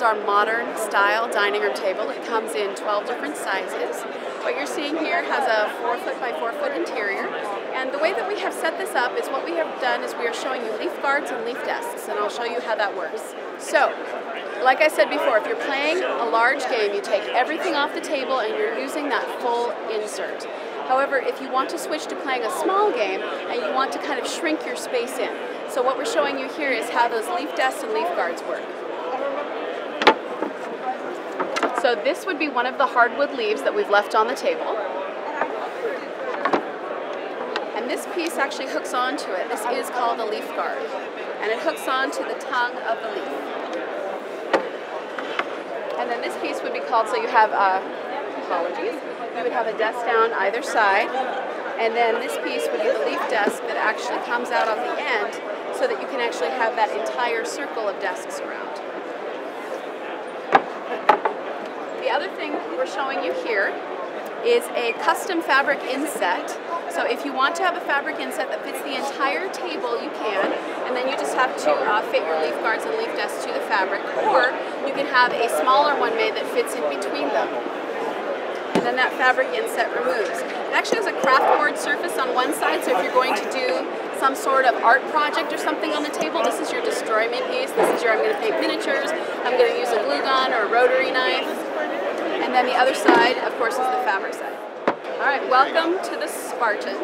is our modern style dining room table. It comes in 12 different sizes. What you're seeing here has a 4 foot by 4 foot interior. And the way that we have set this up is what we have done is we are showing you leaf guards and leaf desks, and I'll show you how that works. So, like I said before, if you're playing a large game, you take everything off the table and you're using that full insert. However, if you want to switch to playing a small game and you want to kind of shrink your space in, so what we're showing you here is how those leaf desks and leaf guards work. So this would be one of the hardwood leaves that we've left on the table. And this piece actually hooks onto it. This is called a leaf guard. And it hooks onto the tongue of the leaf. And then this piece would be called, so you have, uh, apologies, you would have a desk down either side. And then this piece would be the leaf desk that actually comes out on the end so that you can actually have that entire circle of desks around. The other thing we're showing you here is a custom fabric inset. So if you want to have a fabric inset that fits the entire table, you can, and then you just have to uh, fit your leaf guards and leaf desks to the fabric, or you can have a smaller one made that fits in between them. And then that fabric inset removes. It actually has a craft board surface on one side, so if you're going to do some sort of art project or something on the table, this is your destroy me piece. This is your I'm going to paint miniatures. I'm going to use a glue gun or a rotary knife. And then the other side, of course, is the fabric side. All right, welcome to the Spartan.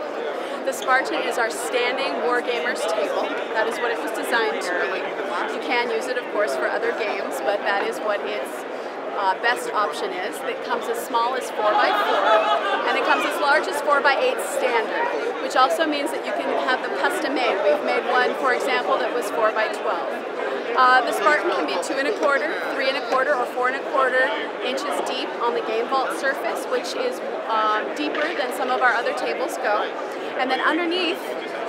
The Spartan is our standing Wargamers table. That is what it was designed to be. You can use it, of course, for other games, but that is what its uh, best option is. It comes as small as 4x4, and it comes as large as 4x8 standard, which also means that you can have them custom made. We've made one, for example, that was 4x12. Uh, the Spartan can be two and a quarter, three and a quarter, or four and a quarter inches deep on the game vault surface, which is um, deeper than some of our other tables go. And then underneath,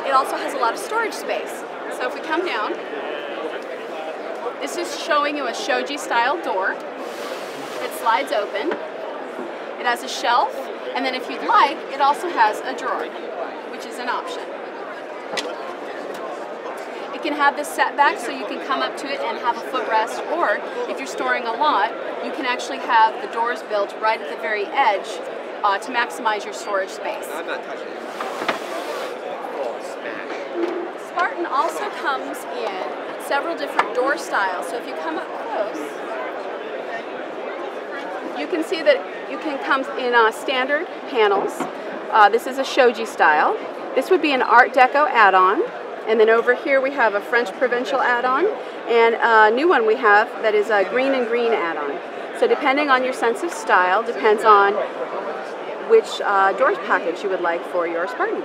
it also has a lot of storage space. So if we come down, this is showing you a shoji style door. It slides open. It has a shelf, and then if you'd like, it also has a drawer, which is an option. It can have this setback so you can come up to it and have a footrest, or if you're storing a lot, you can actually have the doors built right at the very edge uh, to maximize your storage space. I'm not touching it. Spartan also comes in several different door styles, so if you come up close, you can see that you can come in uh, standard panels. Uh, this is a shoji style. This would be an Art Deco add-on. And then over here we have a French Provincial add-on, and a new one we have that is a Greene and Greene add-on. So depending on your sense of style, depends on which uh, doors package you would like for your Spartan.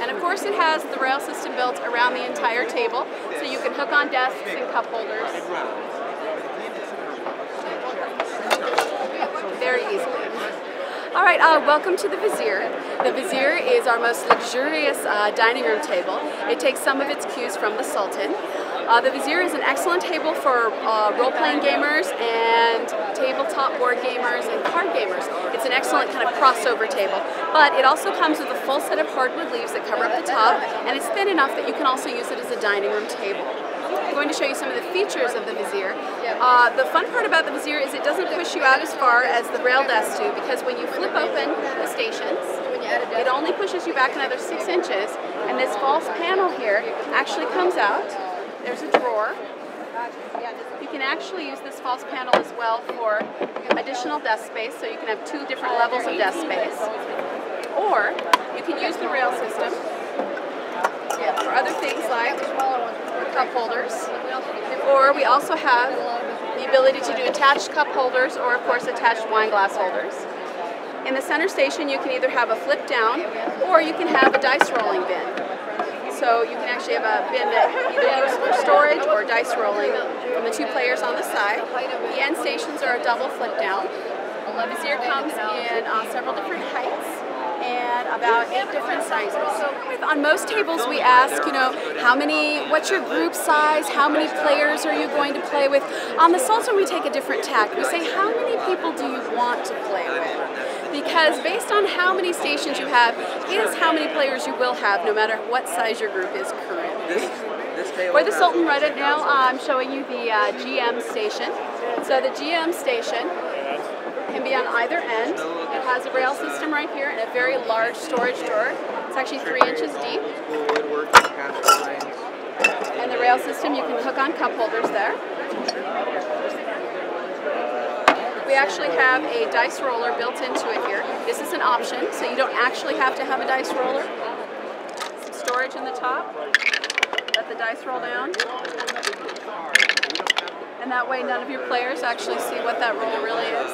And of course it has the rail system built around the entire table, so you can hook on desks and cup holders very easily. All right, uh, welcome to the Vizier. The Vizier is our most luxurious uh, dining room table. It takes some of its cues from the Sultan. Uh, the Vizier is an excellent table for uh, role-playing gamers and tabletop board gamers and card gamers. It's an excellent kind of crossover table, but it also comes with a full set of hardwood leaves that cover up the top, and it's thin enough that you can also use it as a dining room table. Going to show you some of the features of the Vizier. Uh, the fun part about the Vizier is it doesn't push you out as far as the rail desks do because when you flip open the stations, it only pushes you back another six inches, and this false panel here actually comes out. There's a drawer. You can actually use this false panel as well for additional desk space, so you can have two different levels of desk space. Or you can use the rail system for other things like cup holders. Or we also have the ability to do attached cup holders or of course attached wine glass holders. In the center station you can either have a flip down or you can have a dice rolling bin. So you can actually have a bin that either use for storage or dice rolling from the two players on the side. The end stations are a double flip down. Vizier comes in uh, several different heights and about eight different sizes. So on most tables we ask, you know, how many, what's your group size, how many players are you going to play with? On the Sultan we take a different tack. We say, how many people do you want to play with? because based on how many stations you have is how many players you will have no matter what size your group is currently. This, this table For the Sultan right now, I'm showing you the uh, GM station. So the GM station can be on either end. Has a rail system right here and a very large storage drawer. It's actually three inches deep. And the rail system, you can hook on cup holders there. We actually have a dice roller built into it here. This is an option, so you don't actually have to have a dice roller. Some storage in the top. Let the dice roll down. And that way none of your players actually see what that roll really is.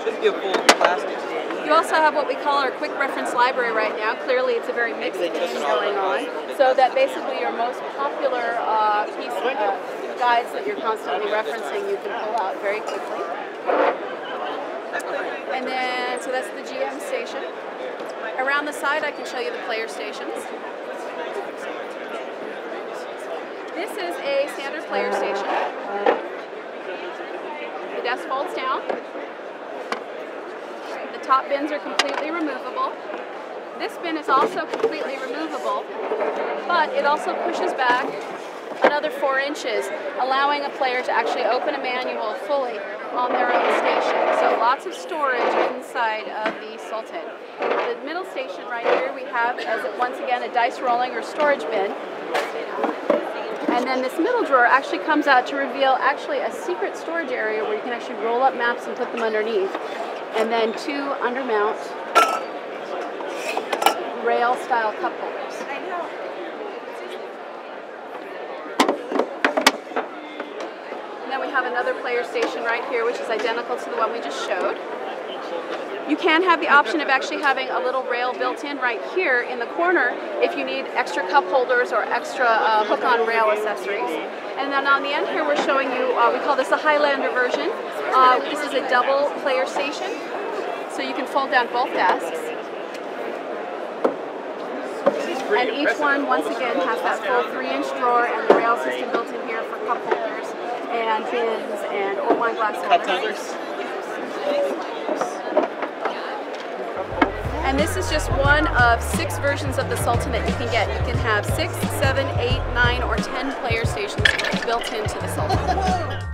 Should be a full plastic. You also have what we call our quick reference library right now. Clearly, it's a very mixed game going on, so that basically your most popular uh, piece uh, guides that you're constantly referencing, you can pull out very quickly. And then, so that's the GM station. Around the side, I can show you the player stations. This is a standard player station. Folds down. The top bins are completely removable. This bin is also completely removable, but it also pushes back another four inches, allowing a player to actually open a manual fully on their own station. So lots of storage inside of the Sultan. The middle station right here we have as once again a dice rolling or storage bin. And then this middle drawer actually comes out to reveal actually a secret storage area where you can actually roll up maps and put them underneath. And then two undermount rail style cup holders. And then we have another player station right here, which is identical to the one we just showed. You can have the option of actually having a little rail built in right here in the corner if you need extra cup holders or extra uh, hook-on rail accessories. And then on the end here, we're showing you, uh, we call this a Highlander version. Uh, this is a double player station, so you can fold down both desks. And each one, once again, has that full three-inch drawer and the rail system built in here for cup holders and bins and or wine glass holders. And this is just one of six versions of the Sultan that you can get. You can have six, seven, eight, nine, or ten player stations built into the Sultan.